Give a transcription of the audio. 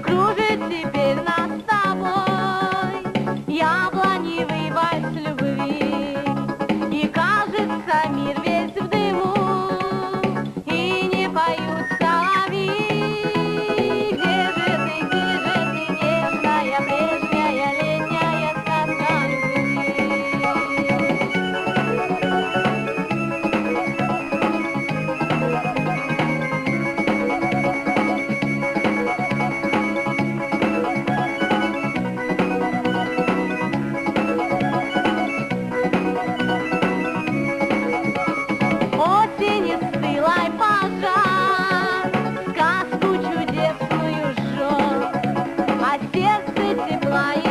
cruz Одессы ты плавишь.